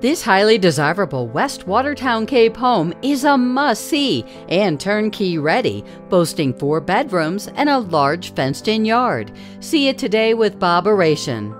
This highly desirable West Watertown Cape home is a must see and turnkey ready, boasting four bedrooms and a large fenced in yard. See it today with Bob Airasian.